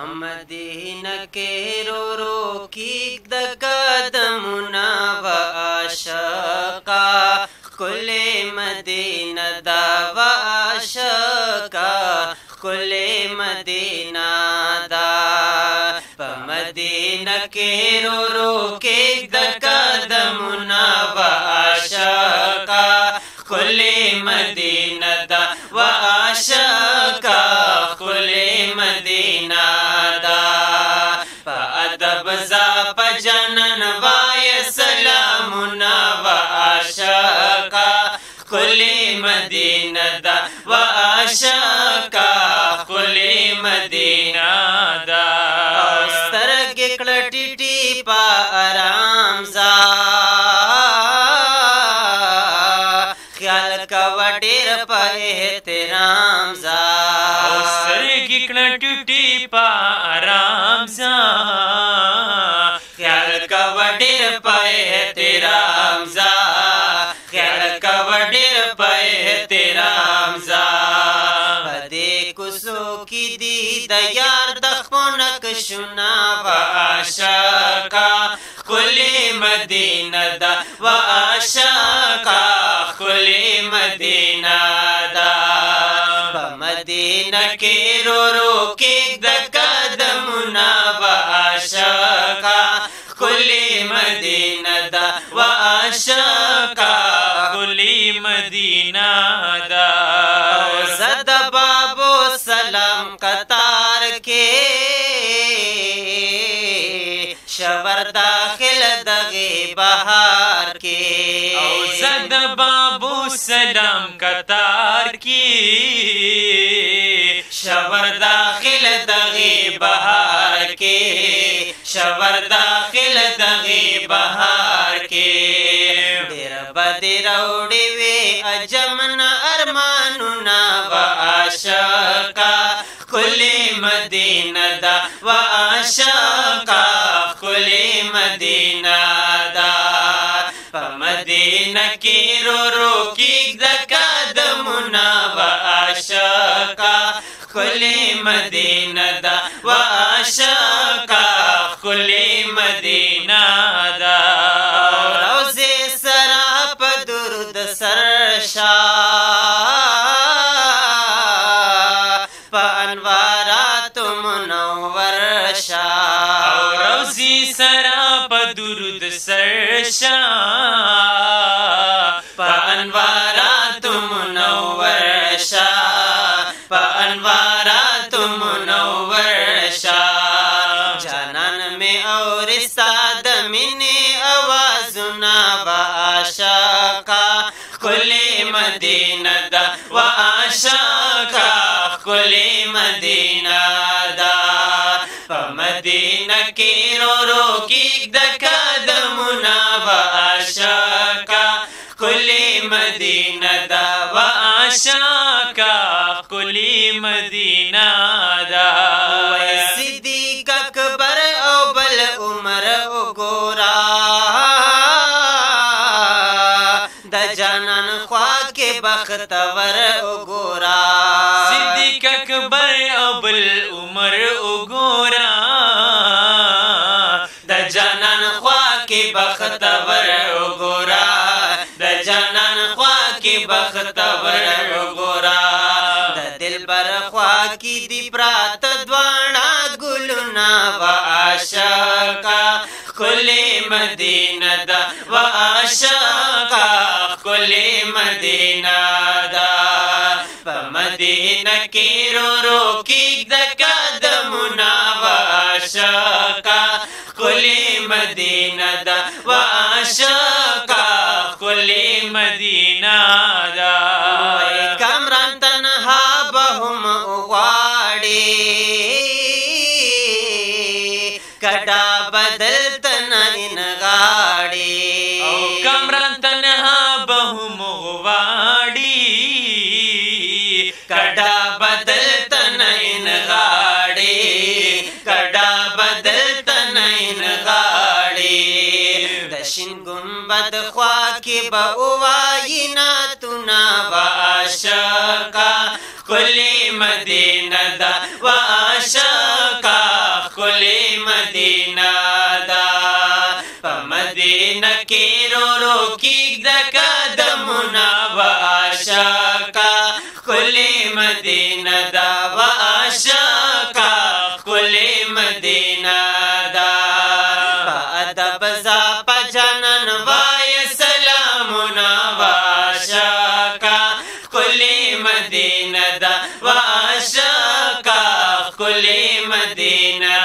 मदीन के रो रो की द कदमुनाश कुले मवाशक رو मदीन के रो रोके द काशका कुले म بزا پجنن وای سلامنا و عاشقا کلی مدینه دا و عاشقا کلی مدینه دا سترګ کړه ټی پا آرام زا خیال کا وډیر په احترام زا سترګ کړه ټی پا آرام زا کوډیر پې تیرام زا خیر کوډیر پې تیرام زا دې کوسو کې دی د یار د خپل کښنا واشکا خلی مدینه دا واشکا خلی مدینه دا په مدینه کې رو رو کې د مینا دا زد بابو سلام قطار کې شور داخل دغه بهار کې او زد بابو سلام قطار کې شور داخل دغه بهار کې شور داخل دی روڑی وی اجمن ارمانونا و آشاکا کلی مدینہ دا و آشاکا کلی مدینہ دا پا مدینہ کی رو رو کی دکا دمونا و آشاکا کلی مدینہ دا و آشاکا کلی مدینہ دا ورشا په انوارات منور شا په انوارات منور شا جانان می اورستا د مینې اوازونه با عاشقا کلی مدینه دا وا عاشقا کلی مدینه دا په مدینه کې رو رو کې دکا کلی مدینہ دا و کا کلی مدینہ دا صدیق اکبر او بل عمر او جانان خوا او صدیق اکبر او بل عمر او کې بخت ور ګورا د دل بر خوا کې دی پرات دوانا ګلنا واشکا کلی مدینه دا واشکا کلی مدینه دا په مدینه کې رو رو کې د قدمونه واشکا کلی مدینه دا واشکا کلی مدینه ना जाए कमरान तनहा बहुम उवाड़ी कड़ा बदल तना गाड़ी कमरान بدخوا کی با اوائی ناتونا و آشکا کلی مدینه دا و آشکا کلی مدینه دا پا مدینه کی رو رو کی دکا دمونا و آشکا کلی مدینه دا و آشکا کلی مدینه دا پا ادب زا پا جانا ¡Colema de nada!